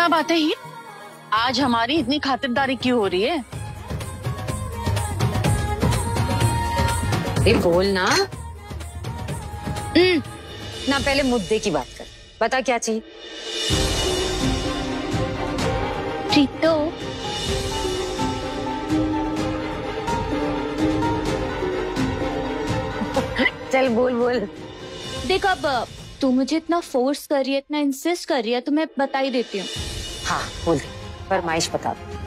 क्या बात है? हीर आज हमारी इतनी खातिरदारी क्यों हो रही है? अरे बोल ना। हम्म, ना पहले मुद्दे की बात कर। बता क्या चाहिए? प्रीतो। चल बोल बोल। देख अब तू मुझे इतना फोर्स कर रही है इतना इंसिस्ट कर रही है तो मैं बता ही देती हूँ। हाँ बोल दे फरमाइश बता दे।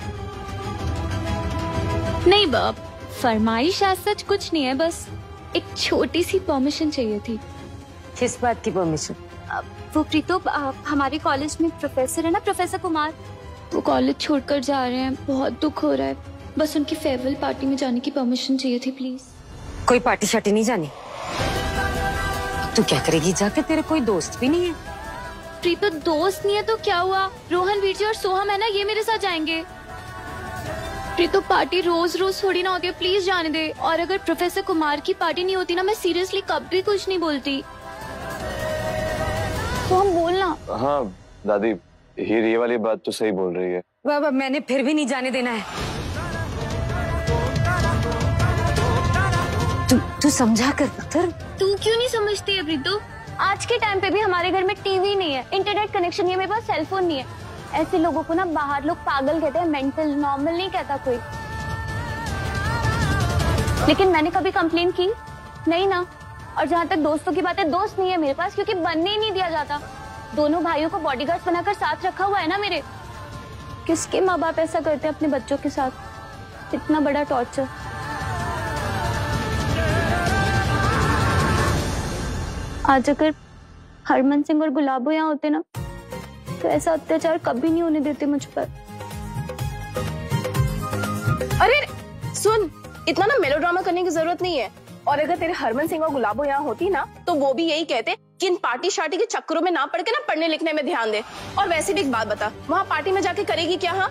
नहीं बाप फरमाइश आज सच कुछ नहीं है बस एक छोटी सी परमिशन चाहिए थी। किस बात की परमिशन वो प्रीतो आप हमारे कॉलेज में प्रोफेसर है ना प्रोफेसर कुमार? वो कॉलेज छोड़कर जा रहे हैं बहुत दुख हो रहा है। बस उनकी फेयरवेल पार्टी में जाने की परमिशन चाहिए थी प्लीज़ कोई पार्टी शार्टी नहीं जानी? तू क्या करेगी? जाके तेरे कोई दोस्त भी नहीं है। प्रीतो दोस्त नहीं है तो क्या हुआ? रोहन वीर जी और सोहम है ना ये मेरे साथ जाएँगे। प्रीतो पार्टी रोज रोज थोड़ी ना होती है प्लीज़ जाने दे। और अगर प्रोफेसर कुमार की पार्टी नहीं होती ना मैं सीरियसली कभी कुछ नहीं बोलती। तो हम बोलना हाँ दादी हीर ये वाली बात तो सही बोल रही है। बाबा मैंने फिर भी नहीं जाने देना है। तू तू समझा कर तू क्यों नहीं समझती है प्रीतो? आज के टाइम पे भी हमारे घर में टीवी नहीं है इंटरनेट कनेक्शन नहीं है, मेरे पास सेलफोन नहीं है। ऐसे लोगों को ना बाहर लोग पागल कहते हैं मेंटल नॉर्मल नहीं कहता कोई। लेकिन मैंने कभी कंप्लेन की? नहीं ना। और जहाँ तक दोस्तों की बात है दोस्त नहीं है मेरे पास, क्योंकि बनने ही नहीं दिया जाता। दोनों भाइयों को बॉडीगार्ड्स बनाकर साथ रखा हुआ है ना मेरे। किसके माँ बाप ऐसा करते हैं अपने बच्चों के साथ? इतना बड़ा टॉर्चर आज अगर हरमन सिंह और गुलाबो यहाँ होते ना तो ऐसा अत्याचार कभी नहीं होने देते मुझ पर। अरे सुन इतना ना मेलोड्रामा करने की ज़रूरत नहीं है। और अगर तेरे हरमन सिंह और गुलाबो यहाँ होती ना तो वो भी यही कहते कि इन पार्टी शार्टी के चक्करों में ना पड़ के ना पढ़ने लिखने में ध्यान दे। और वैसे भी एक बात बता वहाँ पार्टी में जाके करेगी क्या हाँ?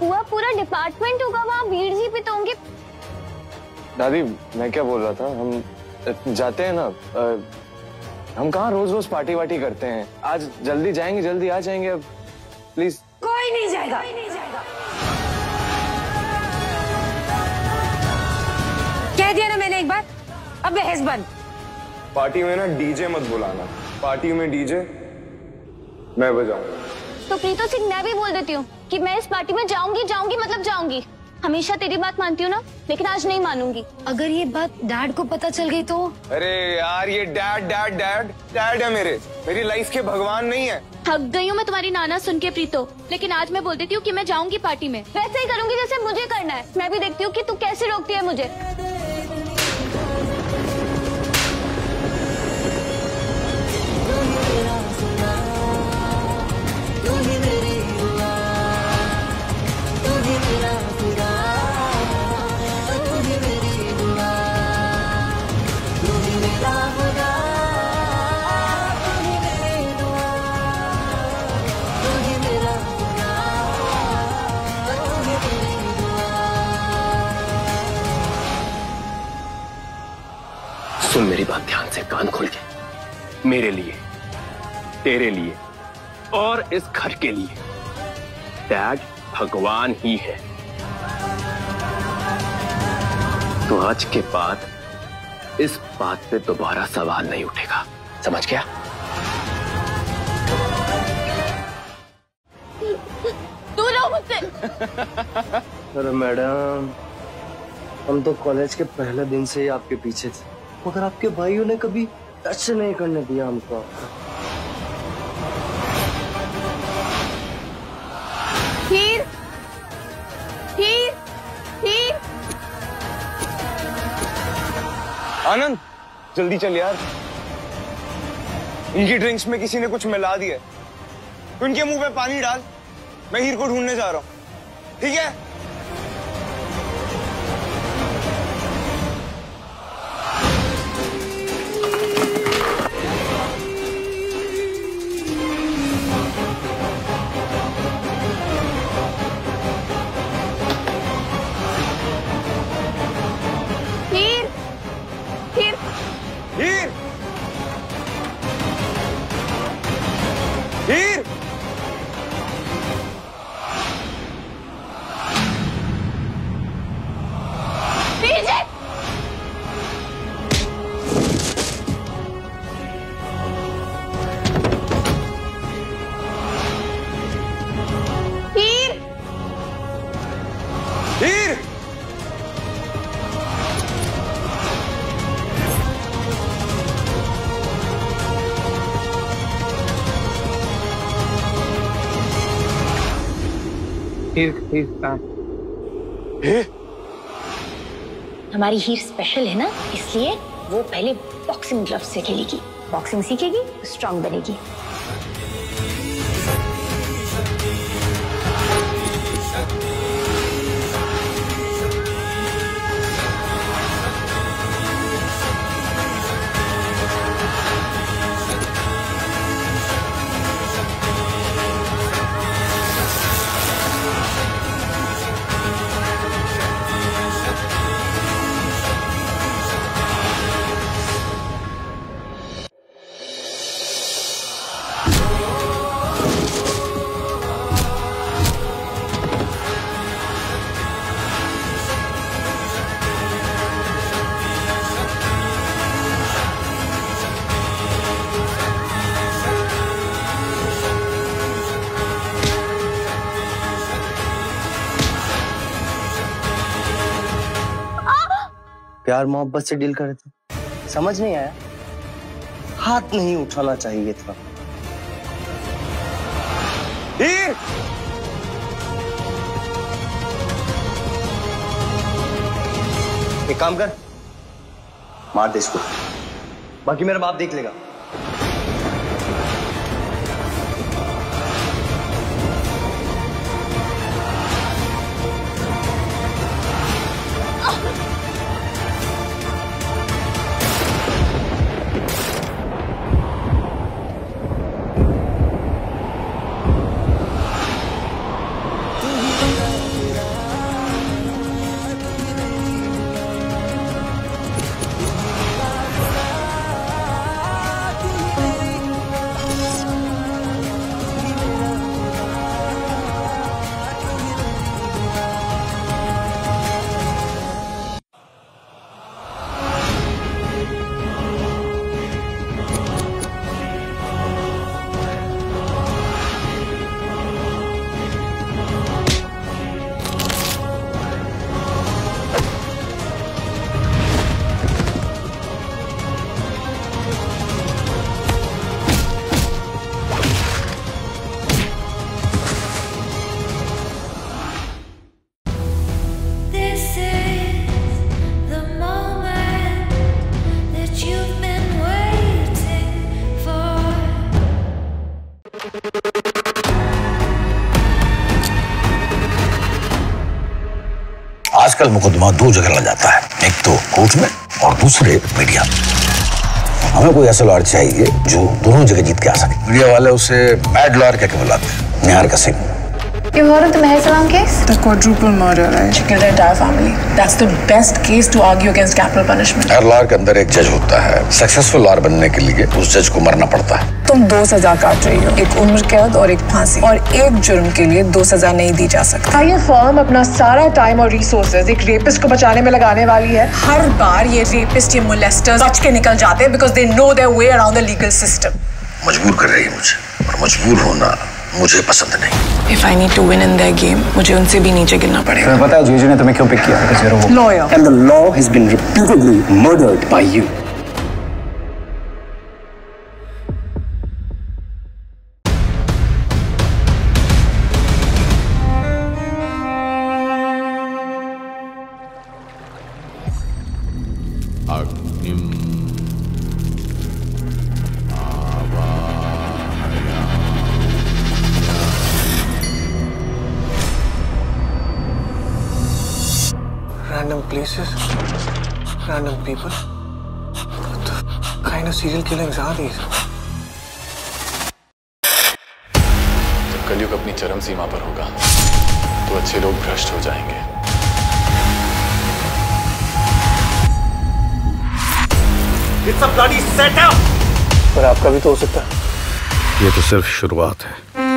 पूरा पूरा डिपार्टमेंट होगा वहाँ वीर जी भी तो होंगे। दादी मैं क्या बोल रहा था? हम जाते हैं ना अ, हम कहाँ रोज रोज पार्टी वार्टी करते हैं? आज जल्दी जाएँगे जल्दी आ जाएँगे अब। प्लीज़ कोई नहीं जाएगा। कह दिया ना मैंने एक बार? अब बहस बंद। पार्टी में ना डीजे मत बुलाना। पार्टी में डीजे मैं बजाऊँगा। तो प्रीतो सिंह मैं भी बोल देती हूँ कि मैं इस पार्टी में जाऊँगी जाऊँगी मतलब जाऊँगी। हमेशा तेरी बात मानती हूँ ना लेकिन आज नहीं मानूँगी। अगर ये बात डैड को पता चल गई तो? अरे यार ये डैड डैड डैड डैड है मेरे। मेरी लाइफ के भगवान नहीं है। थक गई हूँ मैं तुम्हारी नाना सुन के प्रीतो। लेकिन आज मैं बोल देती हूँ कि मैं जाऊँगी पार्टी में। वैसे ही करूँगी जैसे मुझे करना है। मैं भी देखती हूँ कि तू कैसे रोकती है मुझे। मेरी बात ध्यान से कान खोल के। मेरे लिए तेरे लिए और इस घर के लिए। डैड भगवान ही है। तो आज के बाद इस बात पे दोबारा सवाल नहीं उठेगा। समझ गया? दूर रहो मुझसे। अरे मैडम हम तो कॉलेज के पहले दिन से ही आपके पीछे थे। मगर आपके भाइयों ने कभी टच नहीं करने दिया हमको। हीर हीर हीर आनंद जल्दी चल यार। इनकी ड्रिंक्स में किसी ने कुछ मिला दिया इनके मुँह पे पानी डाल मैं हीर को ढूँढने जा रहा हूँ। ठीक है? हमारी हीर स्पेशल है ना? इसलिए वो पहले बॉक्सिंग ग्लव से खेलेगी। बॉक्सिंग सीखेगी स्ट्रांग बनेगी। प्यार मोहब्बत से डील करे थे। समझ नहीं आया। हाथ नहीं उठाना चाहिए था। एक काम कर। मार दे इसको। बाकी मेरा बाप देख लेगा। आजकल मुकदमा दो जगह लग जाता है। एक तो कोर्ट में और दूसरे मीडिया हमें कोई ऐसा लॉयर चाहिए जो दोनों जगह जीत के आ सके। मीडिया वाले उसे बैड लॉयर कहकर बुलाते हैं। निहार का Singh. You heard of the Meher Salam case? The quadruple murder, right? She killed her entire family. That's the best case to argue against capital punishment. हर लॉयर के अंदर एक जज होता है। सक्सेसफुल लॉयर बनने के लिए उस जज को मरना पड़ता है। तुम दो सजा काट रही हो। एक उम्र कैद और एक फांसी। और एक जुर्म के लिए दो सजा नहीं दी जा सकती। ये फर्म अपना सारा टाइम और रिसोर्सेज एक रेपिस्ट को बचाने में लगाने वाली है। हर बार ये रेपिस्ट ये मोलेस्टर्स बच के निकल जाते हैं because they know their way around the legal system मजबूर कर रही है मुझे। और मजबूर होना मुझे पसंद नहीं। If I need to win in their game मुझे उनसे भी नीचे गिरना पड़ेगा। तुम्हें पता है जीजू ने तुम्हें क्यों पिक किया? Lawyer and the law has been repeatedly murdered by you Random places, random people. What the kind of serial killings are these? जब कलयुग अपनी चरम सीमा पर होगा तो अच्छे लोग भ्रष्ट हो जाएँगे It's a bloody setup! पर आपका भी तो हो सकता है ये तो सिर्फ़ शुरुआत है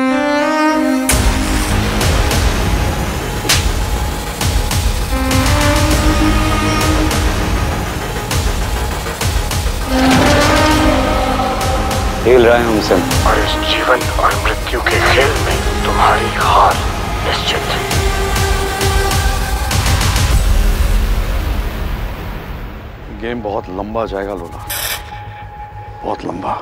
खेल रहे हैं हमसे और इस जीवन और मृत्यु के खेल में तुम्हारी हार निश्चित है। गेम बहुत लंबा जाएगा लोला। बहुत लंबा।